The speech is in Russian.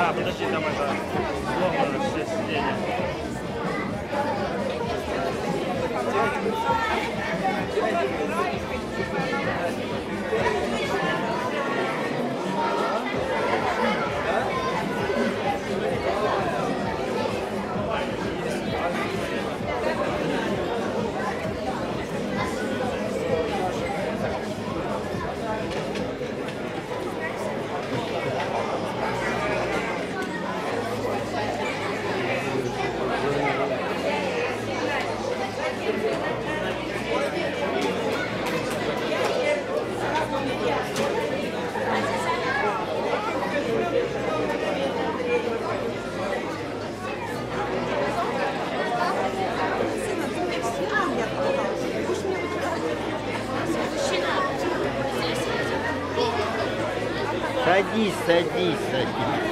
А, подожди, там это сломано все сиденья. Садись, садись, садись.